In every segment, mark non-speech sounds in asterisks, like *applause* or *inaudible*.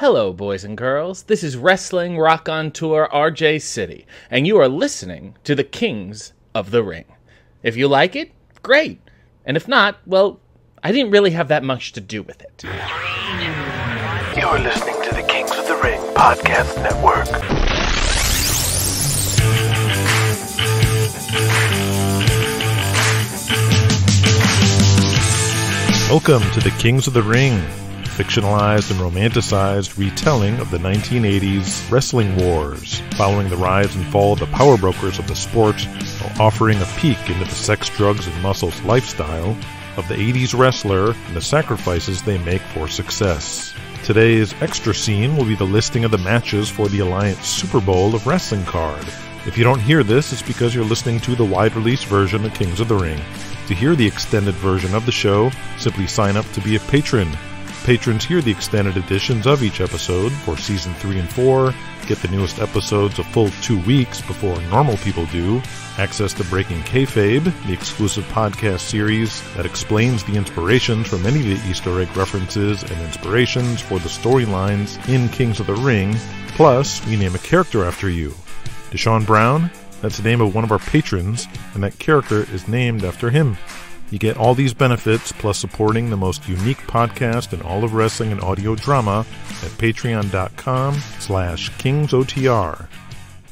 Hello, boys and girls. This is Wrestling Rock on Tour RJ City, and you are listening to the Kings of the Ring. If you like it, great. And if not, well, I didn't really have that much to do with it. You're listening to the Kings of the Ring Podcast Network. Welcome to the Kings of the Ring, fictionalized and romanticized retelling of the 1980s wrestling wars, following the rise and fall of the power brokers of the sport while offering a peek into the sex, drugs, and muscles lifestyle of the 80s wrestler and the sacrifices they make for success. Today's extra scene will be the listing of the matches for the Alliance Super Bowl of Wrestling card. If you don't hear this, it's because you're listening to the wide release version of Kings of the Ring. To hear the extended version of the show, simply sign up to be a patron. Patrons hear the extended editions of each episode for season 3 and 4, get the newest episodes a full two weeks before normal people do, access the Breaking Kayfabe, the exclusive podcast series that explains the inspirations for many of the Easter egg references and inspirations for the storylines in Kings of the Ring, plus we name a character after you. DeShawn Brown, that's the name of one of our patrons, and that character is named after him. You get all these benefits plus supporting the most unique podcast in all of wrestling and audio drama at patreon.com slash kingsotr.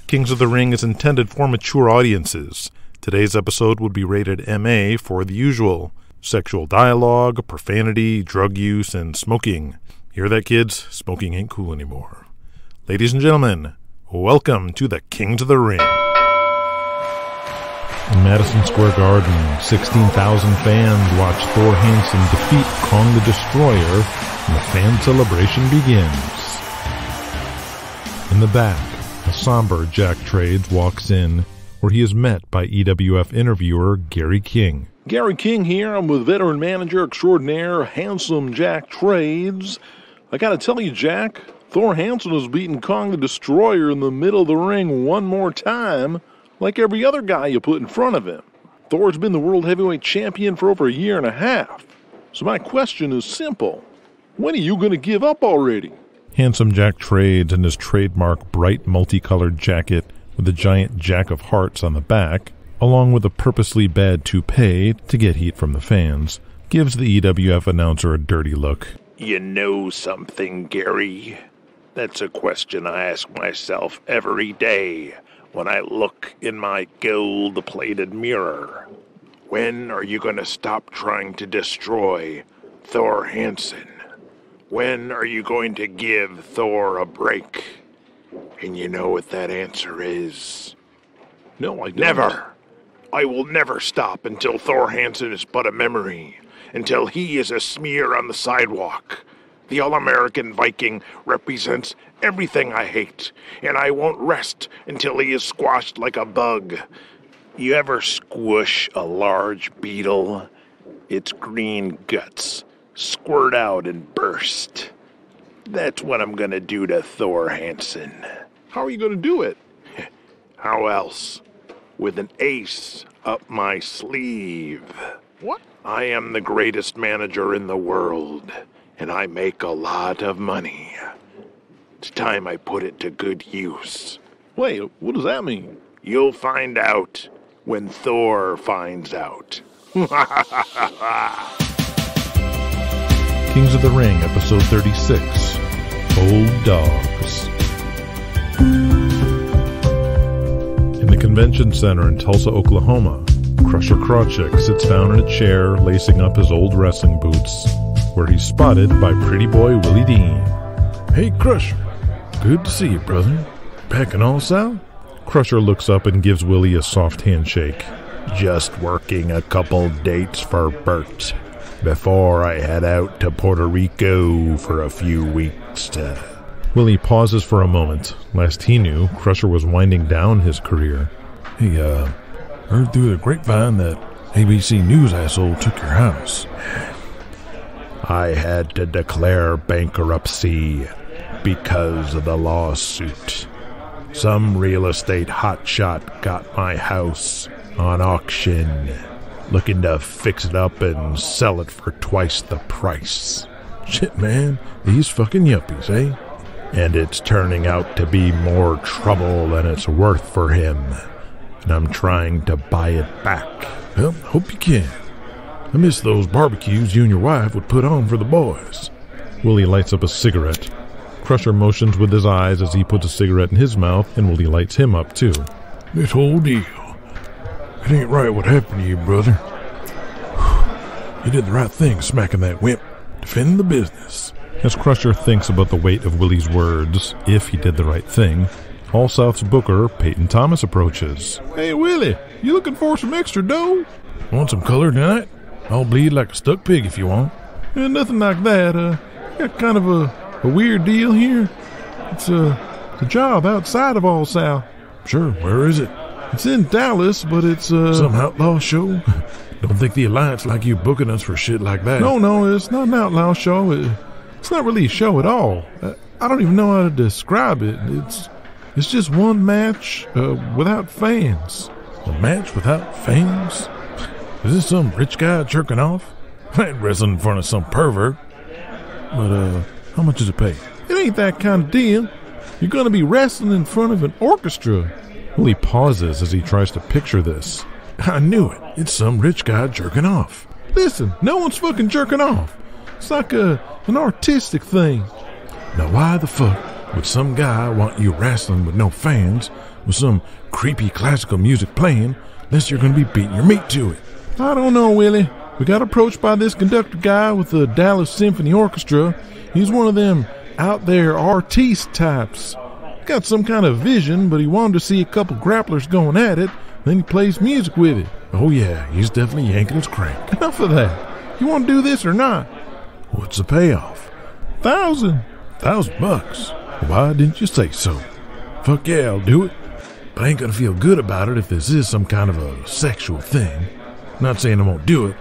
Kings of the Ring is intended for mature audiences. Today's episode would be rated MA for the usual sexual dialogue, profanity, drug use, and smoking. Hear that, kids? Smoking ain't cool anymore. Ladies and gentlemen, welcome to the Kings of the Ring. In Madison Square Garden, 16,000 fans watch Thor Hansen defeat Kong the Destroyer, and the fan celebration begins. In the back, a somber Jack Trades walks in, where he is met by EWF interviewer Gary King. Gary King here. I'm with veteran manager extraordinaire, handsome Jack Trades. I gotta tell you, Jack, Thor Hansen has beaten Kong the Destroyer in the middle of the ring one more time, like every other guy you put in front of him. Thor's been the world heavyweight champion for over a year and a half. So my question is simple. When are you gonna give up already? Handsome Jack Trades in his trademark bright multicolored jacket with a giant jack of hearts on the back, along with a purposely bad toupee to get heat from the fans, gives the EWF announcer a dirty look. You know something, Gary? That's a question I ask myself every day when I look in my gold plated mirror. When are you going to stop trying to destroy Thor Hansen? When are you going to give Thor a break? And you know what that answer is? No, I don't. Never. I will never stop until Thor Hansen is but a memory, until he is a smear on the sidewalk. The All American Viking represents everything I hate, and I won't rest until he is squashed like a bug. You ever squish a large beetle? Its green guts squirt out and burst. That's what I'm gonna do to Thor Hansen. How are you gonna do it? *laughs* How else? With an ace up my sleeve. What? I am the greatest manager in the world, and I make a lot of money. It's time I put it to good use. Wait, what does that mean? You'll find out when Thor finds out. *laughs* Kings of the Ring, episode 36 Old Dogs. In the convention center in Tulsa, Oklahoma, Krusher Krawczyk sits down in a chair, lacing up his old wrestling boots, where he's spotted by pretty boy Willie Dean. Hey, Krusher. Good to see you, brother. Packing all sound? Krusher looks up and gives Willie a soft handshake. Just working a couple dates for Bert before I head out to Puerto Rico for a few weeks to. Willie pauses for a moment. Last he knew, Krusher was winding down his career. Hey, uh, heard through the grapevine that ABC News asshole took your house. I had to declare bankruptcy because of the lawsuit. Some real estate hotshot got my house on auction, looking to fix it up and sell it for twice the price. Shit, man, these fucking yuppies, eh? and it's turning out to be more trouble than it's worth for him. And I'm trying to buy it back. Well, hope you can. I miss those barbecues you and your wife would put on for the boys. Willie lights up a cigarette. Krusher motions with his eyes as he puts a cigarette in his mouth, and Willie lights him up too. This whole deal. It ain't right what happened to you, brother. *sighs* You did the right thing smacking that wimp, defending the business. As Krusher thinks about the weight of Willie's words, if he did the right thing, All South's booker, Peyton Thomas, approaches. Hey, Willie, you looking for some extra dough? Want some color tonight? I'll bleed like a stuck pig if you want. Eh, nothing like that. Uh, got kind of a, a weird deal here. It's a, a job outside of All South. Sure, where is it? It's in Dallas, but it's uh Some outlaw show? *laughs* Don't think the Alliance like you booking us for shit like that. No, no, it's not an outlaw show. It, it's not really a show at all. Uh, I don't even know how to describe it. It's it's just one match uh, without fans. A match without fans? Is this some rich guy jerking off? I *laughs* ain't wrestling in front of some pervert. But, uh, how much does it pay? It ain't that kind of deal. You're to be wrestling in front of an orchestra. Well, he pauses as he tries to picture this. *laughs* I knew it. It's some rich guy jerking off. Listen, no one's fucking jerking off. It's like a an artistic thing. Now, why the fuck would some guy want you wrestling with no fans, with some creepy classical music playing, unless you're to be beating your meat to it? I don't know, Willie. We got approached by this conductor guy with the Dallas Symphony Orchestra. He's one of them out there artiste types. Got some kind of vision, but he wanted to see a couple grapplers going at it. Then he plays music with it. Oh, yeah, he's definitely yanking his crank. *laughs* Enough of that. You want to do this or not? What's the payoff? Thousand. Thousand bucks. Why didn't you say so? Fuck yeah, I'll do it. But I ain't gonna feel good about it if this is some kind of a sexual thing. Not saying I won't do it,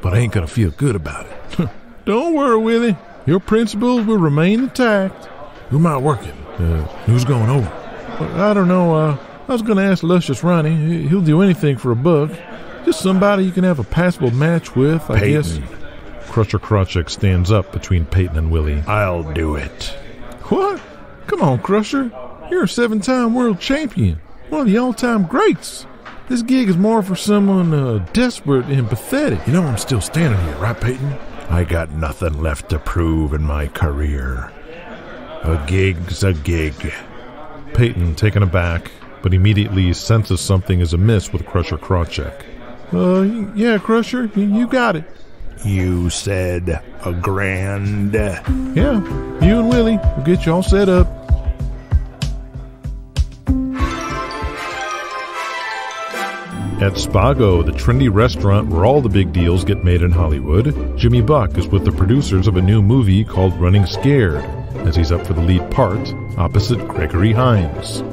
but I ain't gonna feel good about it. *laughs* Don't worry, Willie. Your principles will remain intact. Who am I working? Uh, who's going over? I don't know. Uh, I was going to ask Luscious Ronnie. He- He'll do anything for a buck. Just somebody you can have a passable match with, I guess. Peyton. Krusher Krawczyk stands up between Peyton and Willie. I'll do it. What? Come on, Krusher. You're a seven time world champion. One of the all time greats. This gig is more for someone uh, desperate and pathetic. You know I'm still standing here, right, Peyton? I got nothing left to prove in my career. A gig's a gig. Peyton, taken aback, but immediately senses something is amiss with Krusher Krawczyk. Uh, yeah, Krusher, you got it. You said a grand. Yeah, you and Willie will get you all set up. At Spago, the trendy restaurant where all the big deals get made in Hollywood, Jimmy Buck is with the producers of a new movie called Running Scared, as he's up for the lead part opposite Gregory Hines.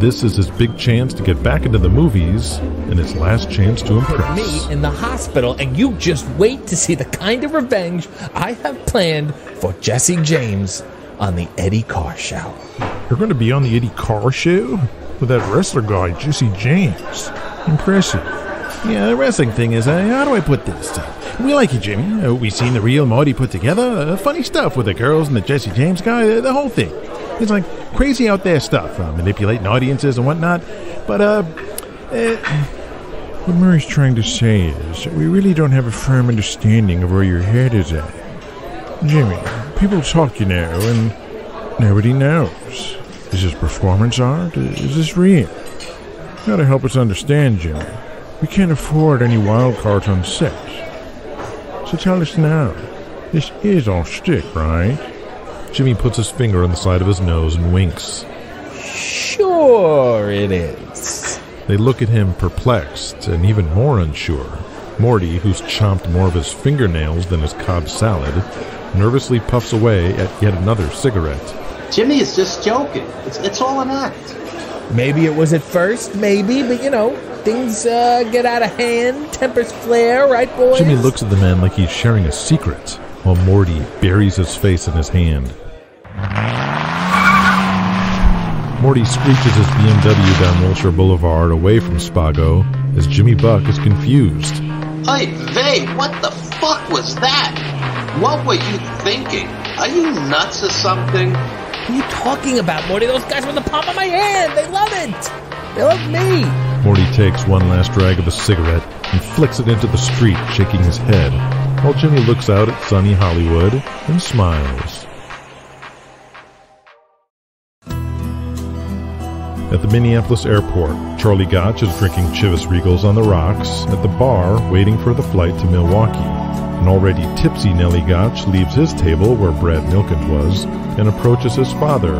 This is his big chance to get back into the movies and his last chance to impress. me in the hospital, and you just wait to see the kind of revenge I have planned for Jesse James on the Eddie Carr Show. You're going to be on the Eddie Carr show with that wrestler guy, Jesse James. Impressive. Yeah, the wrestling thing is, uh, how do I put this? Uh, we like you, Jimmy. Uh, we seen the real Morty put together. Uh, funny stuff with the girls and the Jesse James guy, uh, the whole thing. It's like crazy out there stuff, manipulating audiences and whatnot. But, uh, What Murray's trying to say is we really don't have a firm understanding of where your head is at. Jimmy, people talk, you know, and nobody knows. Is this performance art? Is this real? You gotta help us understand, Jimmy. We can't afford any wild cards on set. So tell us now. This is all shtick, right? Jimmy puts his finger on the side of his nose and winks. Sure, it is. They look at him perplexed and even more unsure. Morty, who's chomped more of his fingernails than his Cobb salad, nervously puffs away at yet another cigarette. Jimmy is just joking. It's, it's all an act. Maybe it was at first, maybe, but you know, things uh, get out of hand, tempers flare, right, boys? Jimmy looks at the man like he's sharing a secret, while Morty buries his face in his hand. Morty screeches his BMW down Wilshire Boulevard away from Spago as Jimmy Buck is confused. Hey, Vay, what the fuck was that? What were you thinking? Are you nuts or something? What are you talking about, Morty? Those guys in the palm of my hand. They love it. They love me. Morty takes one last drag of a cigarette and flicks it into the street, shaking his head, while Jimmy looks out at sunny Hollywood and smiles. At the Minneapolis airport, Charlie Gotch is drinking Chivas Regals on the rocks at the bar waiting for the flight to Milwaukee. An already tipsy Nellie Gotch leaves his table where Brad Milkins was and approaches his father,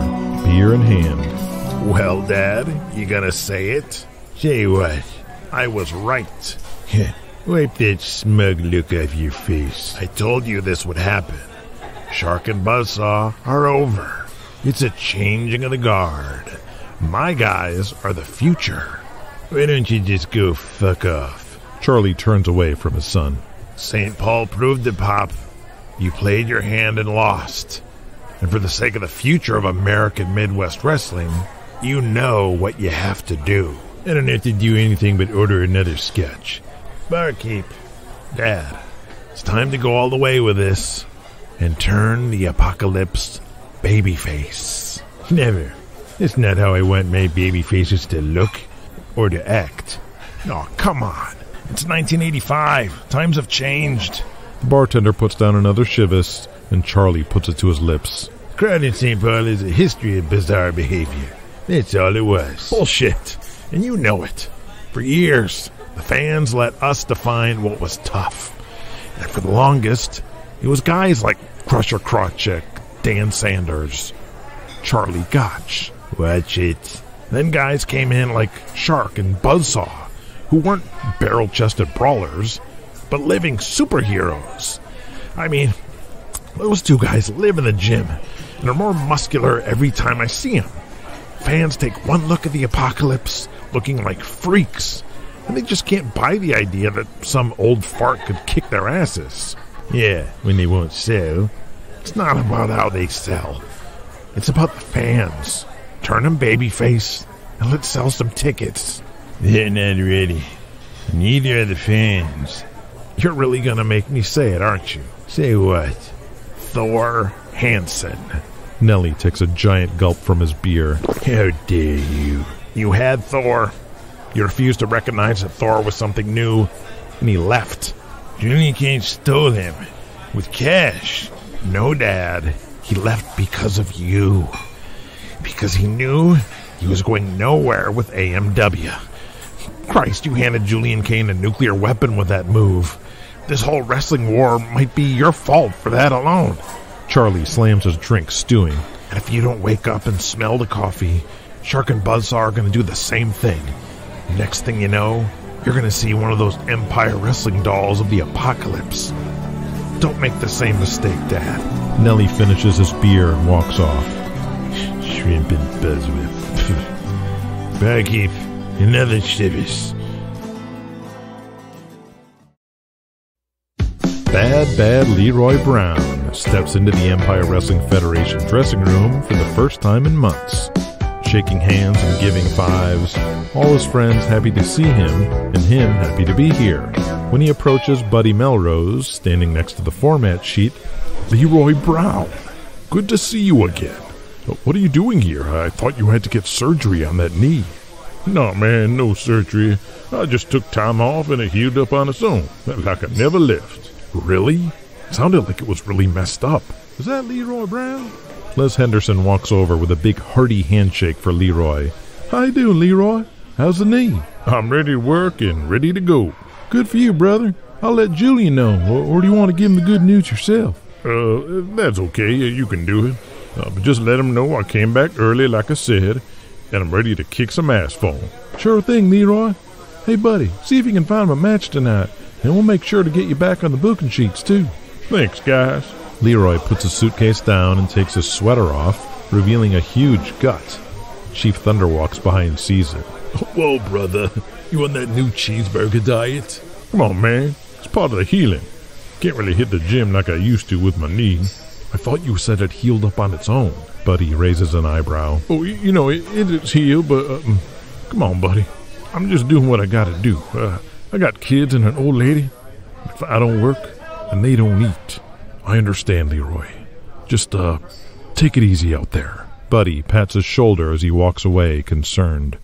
beer in hand. Well, Dad, you gonna say it? Say what? I was right. Wipe that smug look off your face. I told you this would happen. Shark and Buzzsaw are over. It's a changing of the guard. My guys are the future. Why don't you just go fuck off? Charlie turns away from his son. St. Paul proved it, Pop. You played your hand and lost. And for the sake of the future of American Midwest Wrestling, you know what you have to do. I don't have to do anything but order another sketch. Barkeep, Dad, it's time to go all the way with this and turn the apocalypse babyface. Never. It's not how I want my baby faces to look or to act. Oh, come on. It's 1985. Times have changed. The bartender puts down another Chivas, and Charlie puts it to his lips. Crowd in St. Paul is a history of bizarre behavior. That's all it was. Bullshit. And you know it. For years, the fans let us define what was tough. And for the longest, it was guys like Krusher Krawczyk, Dan Sanders, Charlie Gotch. Watch it. Then guys came in like Shark and Buzzsaw, who weren't barrel chested brawlers, but living superheroes. I mean, those two guys live in the gym and are more muscular every time I see them. Fans take one look at the apocalypse looking like freaks, and they just can't buy the idea that some old fart could kick their asses. Yeah, when they won't sell. It's not about how they sell. It's about the fans. Turn them babyface and let's sell some tickets. They're not ready. Neither are the fans. You're really gonna make me say it, aren't you? Say what? Thor Hansen. Nellie takes a giant gulp from his beer. How dare you? You had Thor. You refused to recognize that Thor was something new, and he left. Julian Cain stole him with cash. No, Dad. He left because of you. Because he knew he was going nowhere with AMW. Christ, you handed Julian Cain a nuclear weapon with that move. This whole wrestling war might be your fault for that alone. Charlie slams his drink, stewing. And if you don't wake up and smell the coffee, Shark and Buzzsaw are going to do the same thing. Next thing you know, you're going to see one of those Empire Wrestling dolls of the apocalypse. Don't make the same mistake, Dad. Nellie finishes his beer and walks off. Shrimp and buzzwhip. *laughs* Barkeep, another chivas. Bad, bad Leroy Brown steps into the Empire Wrestling Federation dressing room for the first time in months. Shaking hands and giving fives, all his friends happy to see him, and him happy to be here. When he approaches Buddy Melrose, standing next to the format sheet, Leroy Brown, good to see you again. What are you doing here? I thought you had to get surgery on that knee. No, man, no surgery. I just took time off and it healed up on its own, like I never left. Really? Sounded like it was really messed up. Is that Leroy Brown? Les Henderson walks over with a big hearty handshake for Leroy. How you doing, Leroy? How's the knee? I'm ready to work and ready to go. Good for you, brother. I'll let Julian know, or, or do you want to give him the good news yourself? Uh, that's okay. You can do it. Uh, but just let him know I came back early, like I said, and I'm ready to kick some ass for him. Sure thing, Leroy. Hey, buddy, see if you can find him a match tonight, and we'll make sure to get you back on the booking sheets, too. Thanks, guys. Leroy puts his suitcase down and takes his sweater off, revealing a huge gut. Chief Thunder walks by and sees it. Whoa, brother. You on that new cheeseburger diet? Come on, man. It's part of the healing. Can't really hit the gym like I used to with my knee. I thought you said it healed up on its own. Buddy raises an eyebrow. Oh, you know, it, it's healed, but um, come on, buddy. I'm just doing what I gotta do. Uh, I got kids and an old lady. If I don't work, and they don't eat. I understand, Leroy. Just, uh, take it easy out there. Buddy pats his shoulder as he walks away, concerned.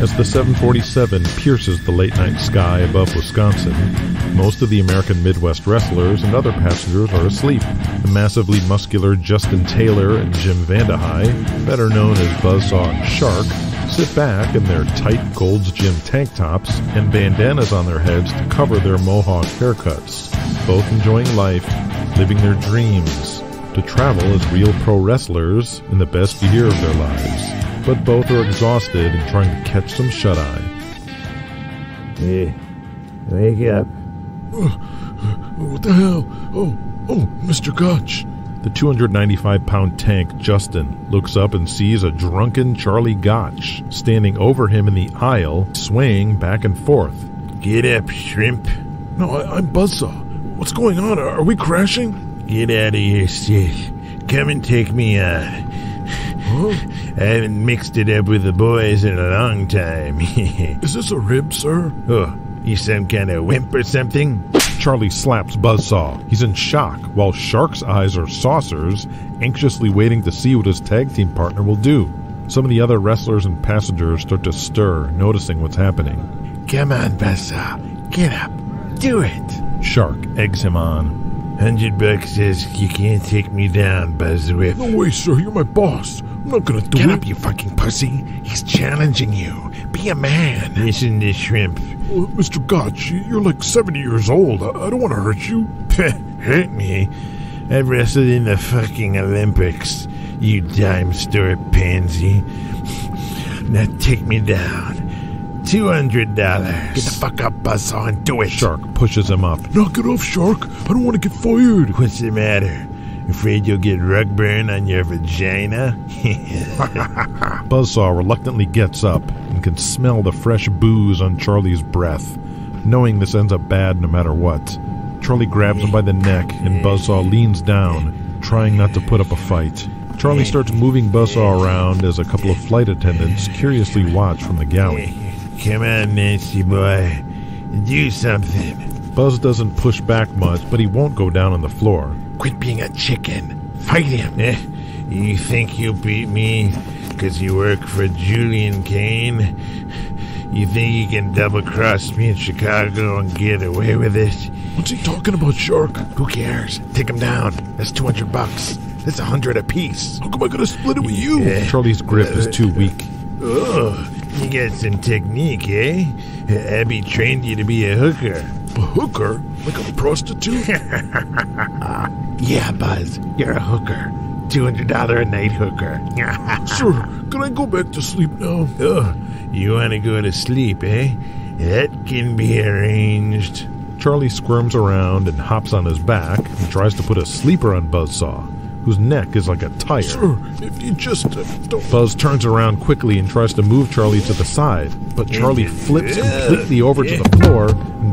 As the 747 pierces the late night sky above Wisconsin, most of the American Midwest wrestlers and other passengers are asleep. The massively muscular Justin Taylor and Jim Vandehei, better known as Buzzsaw and Shark, sit back in their tight Gold's Gym tank tops and bandanas on their heads to cover their mohawk haircuts, both enjoying life, living their dreams, to travel as real pro wrestlers in the best year of their lives but both are exhausted and trying to catch some shut eye. Hey, wake up. What the hell? Oh, oh, Mr. Gotch. The 295 pound tank, Justin, looks up and sees a drunken Charlie Gotch standing over him in the aisle, swaying back and forth. Get up, shrimp. No, I, I'm Buzzsaw. What's going on? Are we crashing? Get out of here, Sid. Come and take me out. Huh? I haven't mixed it up with the boys in a long time. *laughs* Is this a rib, sir? oh, you some kind of wimp or something? Charlie slaps Buzzsaw. He's in shock, while Shark's eyes are saucers, anxiously waiting to see what his tag team partner will do. Some of the other wrestlers and passengers start to stir, noticing what's happening. Come on, Buzzsaw. Get up. Do it. Shark eggs him on. Hundred bucks says you can't take me down, Buzzwhip. No way, sir. You're my boss. I'm not gonna do Get it. up, you fucking pussy. He's challenging you. Be a man. Listen to Shrimp. Oh, Mr. Gotch, you're like 70 years old. I, I don't want to hurt you. *laughs* Hurt me? I've wrestled in the fucking Olympics, you dime store pansy. *laughs* Now take me down. Two hundred dollars. Get the fuck up, Buzzsaw, and do it. Shark pushes him up. Knock it off, Shark. I don't want to get fired. What's the matter? Afraid you'll get rug burn on your vagina? *laughs* Buzzsaw reluctantly gets up and can smell the fresh booze on Charlie's breath, knowing this ends up bad no matter what. Charlie grabs him by the neck and Buzzsaw leans down, trying not to put up a fight. Charlie starts moving Buzzsaw around as a couple of flight attendants curiously watch from the galley. Come on, Nancy boy. Do something. Buzz doesn't push back much, but he won't go down on the floor. Quit being a chicken. Fight him. Eh? You think you beat me because you work for Julian Cain? You think you can double cross me in Chicago and get away with it? What's he talking about, Shark? Who cares? Take him down. That's 200 bucks. That's a hundred apiece. How come I gotta split it with you? Yeah. Charlie's grip is too weak. Oh, you got some technique, eh? Abby trained you to be a hooker. A hooker? Like a prostitute? *laughs* Yeah, Buzz, you're a hooker. $200 a night hooker. *laughs* Sir, can I go back to sleep now? oh, you want to go to sleep, eh? That can be arranged. Charlie squirms around and hops on his back and tries to put a sleeper on Buzzsaw, whose neck is like a tire. Sir, if you just uh, don't. Buzz turns around quickly and tries to move Charlie to the side, but Charlie flips completely over to the floor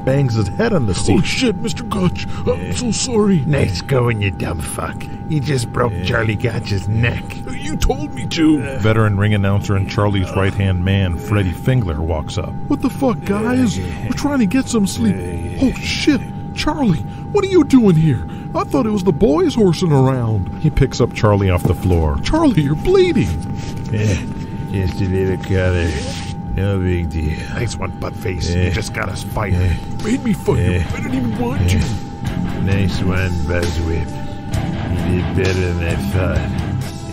bangs his head on the seat. Oh shit, Mr. Gotch. I'm so sorry. Nice going, you dumb fuck. You just broke Charlie Gotch's neck. You told me to. Veteran ring announcer and Charlie's right hand man, Freddie Fingler, walks up. What the fuck, guys? We're trying to get some sleep. Oh shit, Charlie, what are you doing here? I thought it was the boys horsing around. He picks up Charlie off the floor. Charlie, you're bleeding. Eh, just a little color. No big deal. Nice one, buttface. Yeah. You eh. just got us fired. Eh. Made me fight you. Eh. I didn't even want you. Nice one, Buzzwhip. You did better than I thought.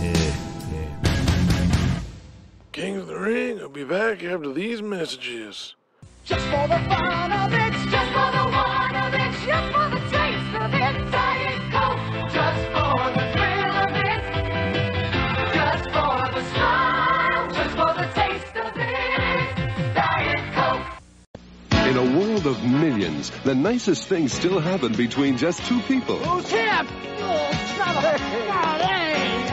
Yeah, yeah. King of the Ring, I'll be back after these messages. Just for the fun of it, just for the one of it, just for world of millions, the nicest things still happen between just two people. Who's him? Oh, son of a... God, hey,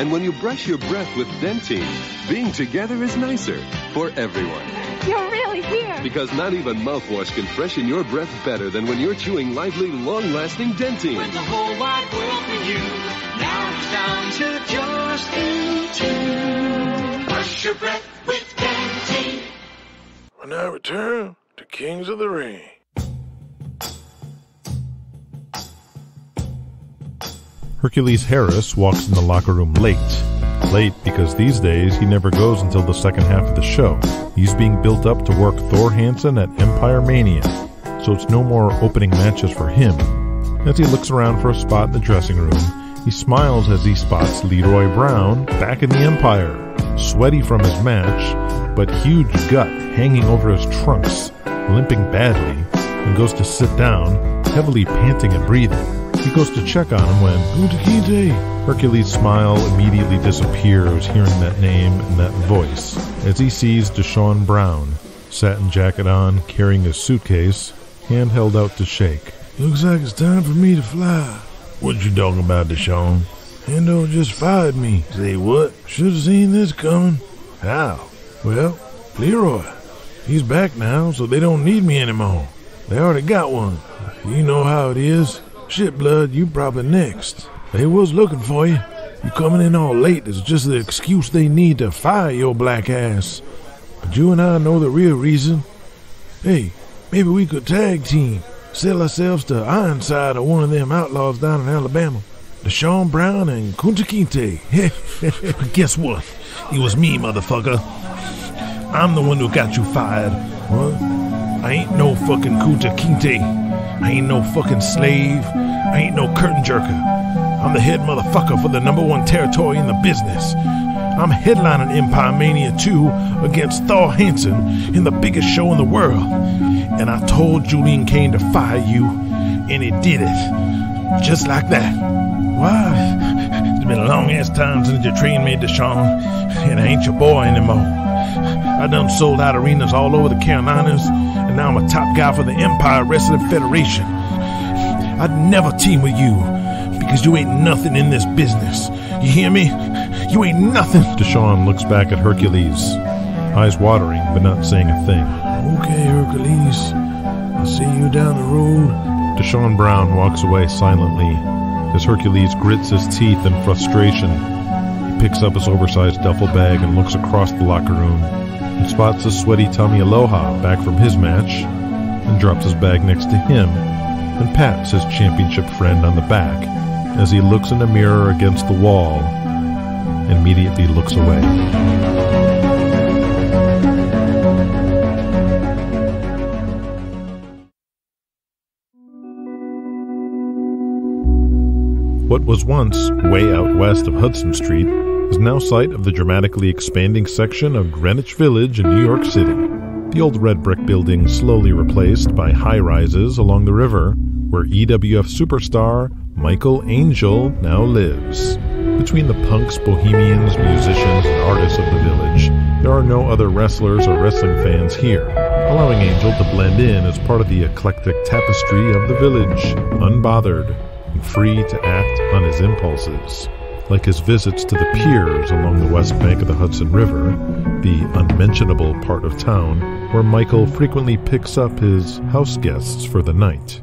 And when you brush your breath with Dentyne, being together is nicer for everyone. You're really here. Because not even mouthwash can freshen your breath better than when you're chewing lively, long-lasting Dentyne. the whole wide world for you. Now it's down to just you two. Brush your breath with Dentyne. When I return to Kings of the Ring. Hercules Harris walks in the locker room late. Late because these days he never goes until the second half of the show. He's being built up to work Thor Hansen at Empire Mania, so it's no more opening matches for him. As he looks around for a spot in the dressing room, he smiles as he spots Leroy Brown back in the Empire, sweaty from his match, but huge gut hanging over his trunks, limping badly, and goes to sit down, heavily panting and breathing. He goes to check on him when Utakite. Hercules' smile immediately disappears hearing that name and that voice as he sees DeShawn Brown, satin jacket on, carrying his suitcase, hand held out to shake. Looks like it's time for me to fly. What you talking about, DeShawn? Hendo just fired me. Say what? Should have seen this coming. How? Well, Leroy. He's back now, so they don't need me anymore. They already got one. You know how it is. Shit, blood, you probably next. They was looking for you. You coming in all late is just the excuse they need to fire your black ass. But you and I know the real reason. Hey, maybe we could tag team. Sell ourselves to Ironside or one of them outlaws down in Alabama. DeShawn Brown and Kunta Kinte. *laughs* Guess what? It was me, motherfucker. I'm the one who got you fired. What? I ain't no fucking Kunta Kinte. I ain't no fucking slave. I ain't no curtain jerker. I'm the head motherfucker for the number one territory in the business. I'm headlining Empire Mania 2 against Thor Hansen in the biggest show in the world. And I told Julian Cain to fire you, and he did it. Just like that. Why? It's been a long ass time since you trained me, DeShawn, and I ain't your boy anymore. I done sold out arenas all over the Carolinas, and now I'm a top guy for the Empire Wrestling Federation. I'd never team with you because you ain't nothing in this business. You hear me? You ain't nothing. DeShawn looks back at Hercules, eyes watering but not saying a thing. Okay, Hercules. I'll see you down the road. DeShawn Brown walks away silently as Hercules grits his teeth in frustration. He picks up his oversized duffel bag and looks across the locker room spots a sweaty Tommy Aloha back from his match and drops his bag next to him and pats his championship friend on the back as he looks in a mirror against the wall and immediately looks away. What was once way out west of Hudson Street is now site of the dramatically expanding section of Greenwich Village in New York City. The old red brick building slowly replaced by high rises along the river, where EWF superstar Michael Angel now lives. Between the punks, bohemians, musicians, and artists of the village, there are no other wrestlers or wrestling fans here, allowing Angel to blend in as part of the eclectic tapestry of the village, unbothered and free to act on his impulses. Like his visits to the piers along the west bank of the Hudson River, the unmentionable part of town where Michael frequently picks up his house guests for the night.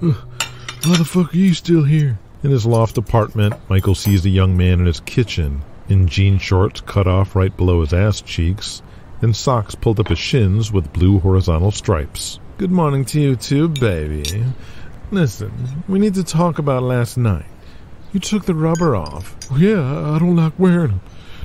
Why the fuck are you still here? In his loft apartment, Michael sees a young man in his kitchen, in jean shorts cut off right below his ass cheeks, and socks pulled up his shins with blue horizontal stripes. Good morning to you too, baby. Listen, we need to talk about last night. You took the rubber off. Yeah, I I don't like wearing them.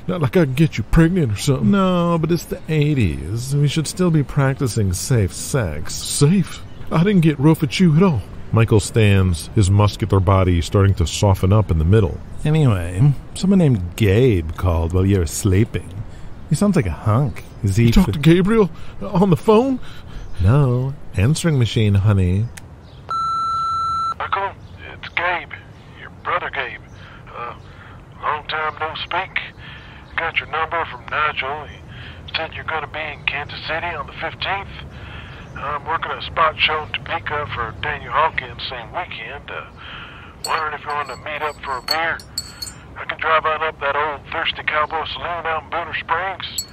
Not like I can get you pregnant or something. No, but it's the 80s. We should still be practicing safe sex. Safe? I didn't get rough at you at all. Michael stands, his muscular body starting to soften up in the middle. Anyway, someone named Gabe called while you were sleeping. He sounds like a hunk. Is he? You talked to Gabriel on the phone? No, answering machine, honey. Michael, it's Gabe, your brother Gabe. Uh, long speak. Got your number from Nigel. He said you're going to be in Kansas City on the 15th. I'm working a spot show in Topeka for Daniel Hawkins same weekend. Uh, wondering if you want to meet up for a beer. I can drive on up that old Thirsty Cowboy Saloon out in Bonner Springs.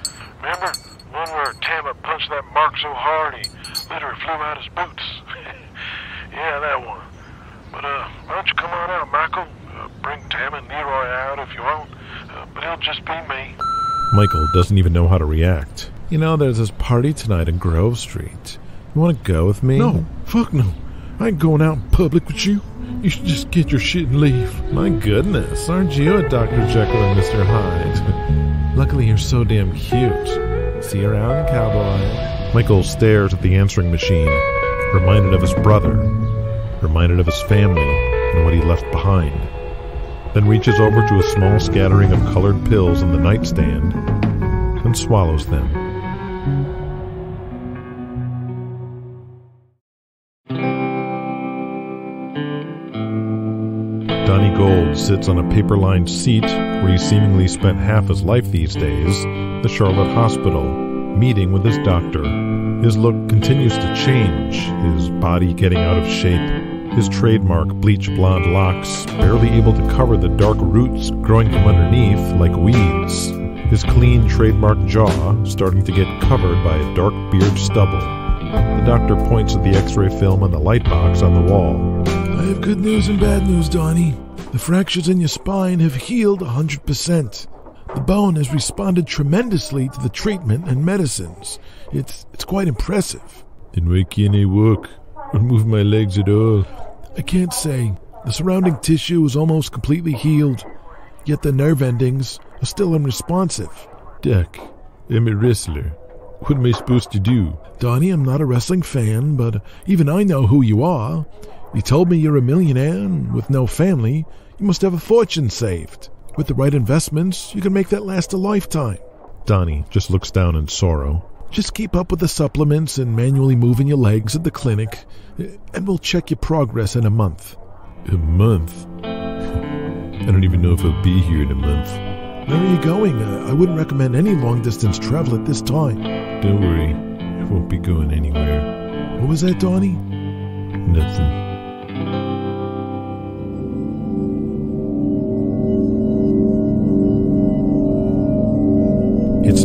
Remember? One where Tammet punched that Mark so hard he literally flew out his boots. *laughs* yeah, that one. But uh, why don't you come on out, Michael? Uh, bring Tam and Leroy out if you want. But it'll just be me. Michael doesn't even know how to react. You know, there's this party tonight in Grove Street. You want to go with me? No, fuck no. I ain't going out in public with you. You should just get your shit and leave. My goodness, aren't you a Dr. Jekyll and Mr. Hyde? *laughs* Luckily, you're so damn cute. See you around, cowboy. Michael stares at the answering machine, reminded of his brother, reminded of his family and what he left behind. Then reaches over to a small scattering of colored pills in the nightstand and swallows them. Donny Gold sits on a paper lined seat where he seemingly spent half his life these days, the Charlotte Hospital, meeting with his doctor. His look continues to change, his body getting out of shape, his trademark bleach blonde locks barely able to cover the dark roots growing from underneath like weeds, his clean trademark jaw starting to get covered by a dark beard stubble. The doctor points at the x ray film on the light box on the wall. I have good news and bad news, Donny. The fractures in your spine have healed 100%. The bone has responded tremendously to the treatment and medicines. It's it's quite impressive. Then why can't I walk or move my legs at all? I can't say. The surrounding tissue is almost completely healed, yet the nerve endings are still unresponsive. Dick, I'm a wrestler. What am I supposed to do? Donny, I'm not a wrestling fan, but even I know who you are. You told me you're a millionaire and with no family. You must have a fortune saved. With the right investments, you can make that last a lifetime. Donny just looks down in sorrow. Just keep up with the supplements and manually moving your legs at the clinic, and we'll check your progress in a month. A month? I don't even know if I'll be here in a month. Where are you going? Uh, I wouldn't recommend any long distance travel at this time. Don't worry, I won't be going anywhere. What was that, Donny? Nothing.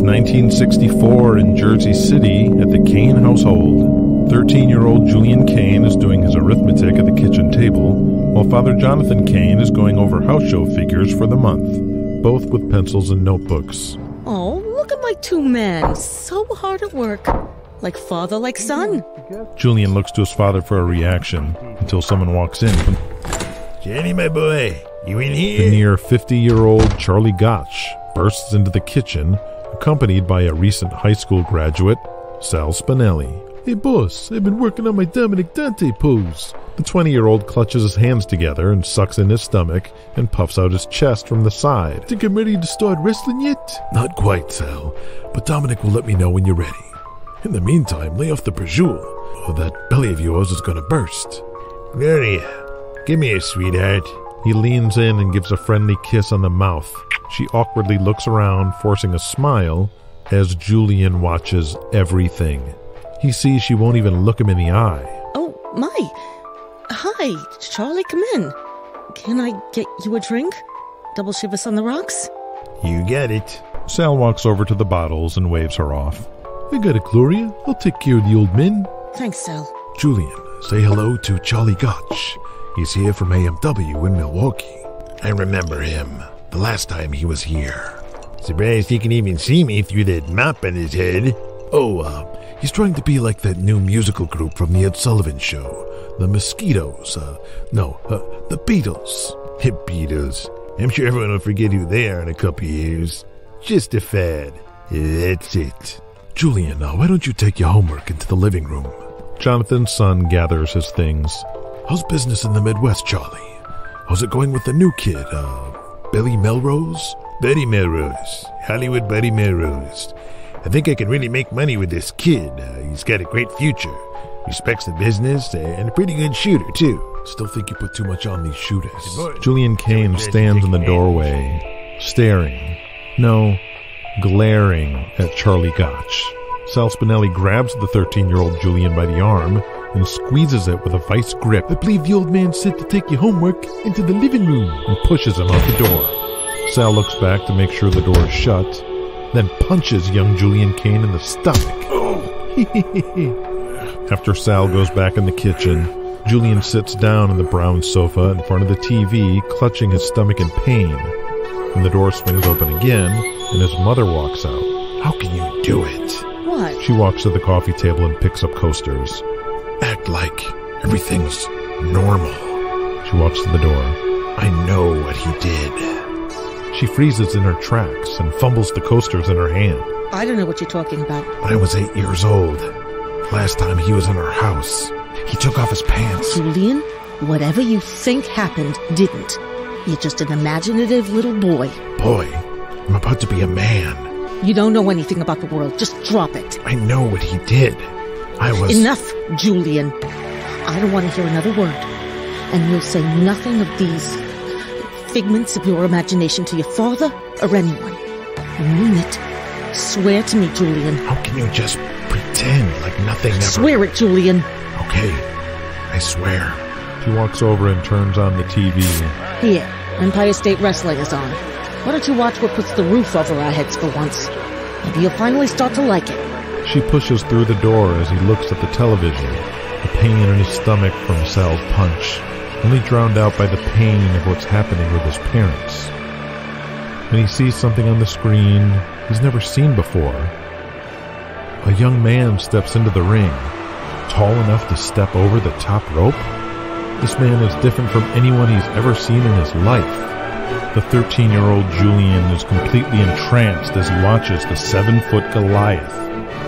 1964 in Jersey City at the Cain household. 13 year old Julian Cain is doing his arithmetic at the kitchen table, while Father Jonathan Cain is going over house show figures for the month, both with pencils and notebooks. Oh, look at my two men. So hard at work. Like father, like son. Julian looks to his father for a reaction until someone walks in. Jenny, my boy, you in here? The near 50 year old Charlie Gotch bursts into the kitchen, accompanied by a recent high school graduate, Sal Spinelli. Hey, boss, I've been working on my Dominic Dante pose. The 20 year old clutches his hands together and sucks in his stomach and puffs out his chest from the side. Think I'm ready to start wrestling yet? Not quite, Sal, but Dominic will let me know when you're ready. In the meantime, lay off the braciole, or that belly of yours is gonna burst. Gloria, come here, sweetheart. He leans in and gives a friendly kiss on the mouth. She awkwardly looks around, forcing a smile, as Julian watches everything. He sees she won't even look him in the eye. Oh, my. Hi, Charlie, come in. Can I get you a drink? Double Chivas on the rocks? You get it. Sal walks over to the bottles and waves her off. I got it, Gloria. I'll take care of the old men. Thanks, Sal. Julian, say hello to Charlie Gotch. He's here from AMW in Milwaukee. I remember him. The last time he was here. Surprised he can even see me through that mop on his head. Oh, uh, he's trying to be like that new musical group from the Ed Sullivan Show. The Mosquitoes. Uh, no, uh, the Beatles. *laughs* The Beatles. I'm sure everyone will forget who they are in a couple years. Just a fad. That's it. Julian, why don't you take your homework into the living room? Jonathan's son gathers his things. How's business in the Midwest, Charlie? How's it going with the new kid, uh, Billy Melrose? Buddy Melrose. Hollywood Buddy Melrose. I think I can really make money with this kid. Uh, he's got a great future. Respects the business and a pretty good shooter, too. Still think you put too much on these shooters. Julian Cain stands in the doorway, staring, no, glaring at Charlie Gotch. Sal Spinelli grabs the 13 year old Julian by the arm and squeezes it with a vice grip I believe the old man said to take your homework into the living room. and pushes him out the door. Sal looks back to make sure the door is shut, then punches young Julian Cain in the stomach. *laughs* After Sal goes back in the kitchen, Julian sits down on the brown sofa in front of the TV, clutching his stomach in pain. And the door swings open again, and his mother walks out. How can you do it? What? She walks to the coffee table and picks up coasters. Act like Everything's normal. She walks to the door. I know what he did. She freezes in her tracks and fumbles the coasters in her hand. I don't know what you're talking about. When I was eight years old, last time he was in our house, he took off his pants. Julian, whatever you think happened didn't. You're just an imaginative little boy. Boy, I'm about to be a man. You don't know anything about the world. Just drop it. I know what he did. I was. Enough, Julian. I don't want to hear another word. And you'll say nothing of these figments of your imagination to your father or anyone. You mean it. Swear to me, Julian. How can you just pretend like nothing ever. Swear it, Julian. Okay, I swear. She walks over and turns on the TV. Here, Empire State Wrestling is on. Why don't you watch what puts the roof over our heads for once? Maybe you'll finally start to like it. She pushes through the door as he looks at the television. The pain in his stomach from Sal's punch, only drowned out by the pain of what's happening with his parents. When he sees something on the screen he's never seen before, a young man steps into the ring, tall enough to step over the top rope. This man is different from anyone he's ever seen in his life. The 13 year old Julian is completely entranced as he watches the 7 foot Goliath,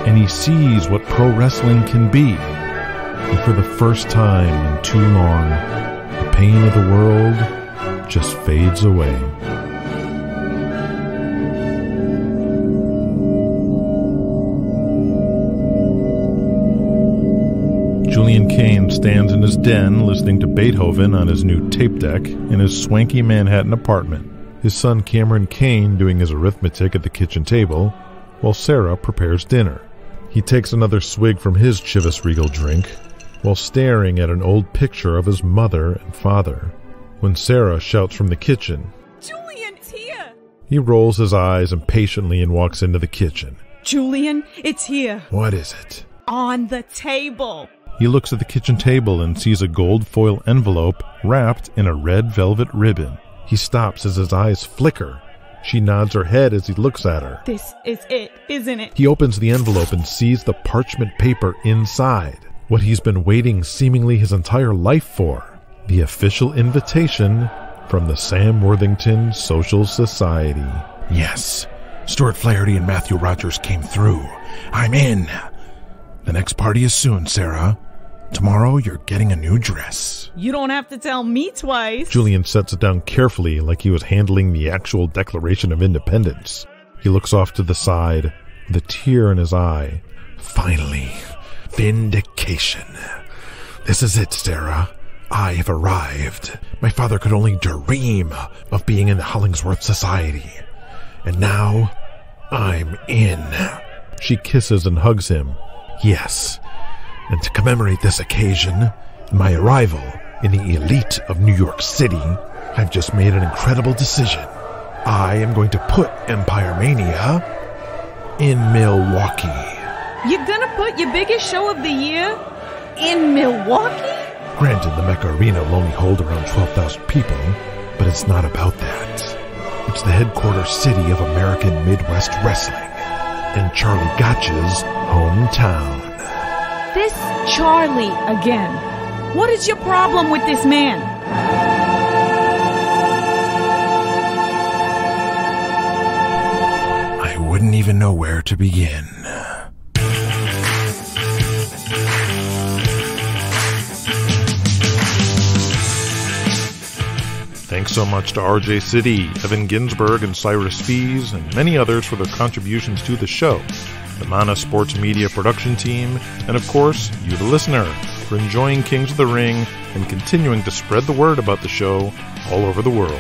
and he sees what pro wrestling can be. And for the first time in too long, the pain of the world just fades away. In his den listening to Beethoven on his new tape deck in his swanky Manhattan apartment. His son Cameron Cain doing his arithmetic at the kitchen table, while Sarah prepares dinner. He takes another swig from his Chivas Regal drink while staring at an old picture of his mother and father. When Sarah shouts from the kitchen, Julian, it's here! he rolls his eyes impatiently and walks into the kitchen. Julian, it's here. What is it? On the table. He looks at the kitchen table and sees a gold foil envelope wrapped in a red velvet ribbon. He stops as his eyes flicker. She nods her head as he looks at her. This is it, isn't it? He opens the envelope and sees the parchment paper inside. What he's been waiting seemingly his entire life for. The official invitation from the Sam Worthington Social Society. Yes. Stuart Flaherty and Matthew Rogers came through. I'm in. The next party is soon, Sarah. Tomorrow you're getting a new dress. You don't have to tell me twice. Julian sets it down carefully like he was handling the actual Declaration of Independence. He looks off to the side with a tear in his eye. Finally, vindication. This is it, Sarah. I have arrived. My father could only dream of being in the Hollingsworth Society. And now, I'm in. She kisses and hugs him. Yes, and to commemorate this occasion, my arrival in the elite of New York City, I've just made an incredible decision. I am going to put Empire Mania in Milwaukee. You're gonna put your biggest show of the year in Milwaukee? Granted, the Mecca Arena will only hold around 12,000 people, but it's not about that. It's the headquarters city of American Midwest Wrestling, and Charlie Gotch's hometown. This Charlie again. What is your problem with this man? I wouldn't even know where to begin. Thanks so much to RJ City, Evan Ginsberg, and Cyrus Fees, and many others for their contributions to the show, the Mana Sports Media production team, and of course, you, the listener, for enjoying Kings of the Ring and continuing to spread the word about the show all over the world.